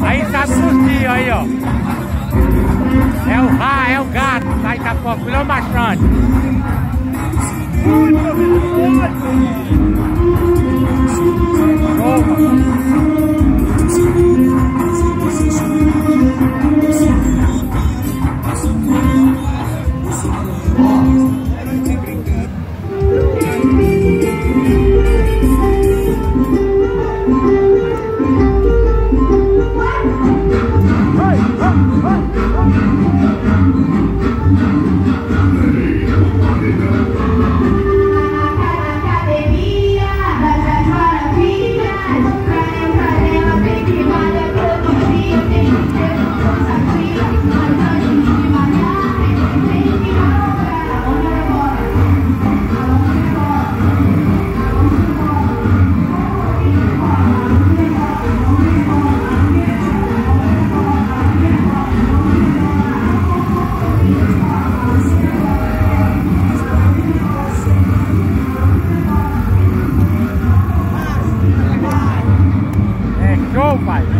Aí sabe curtir, aí, ó. É o rá, é o gato, tá Itapoca, melhor bastante. Espere fire.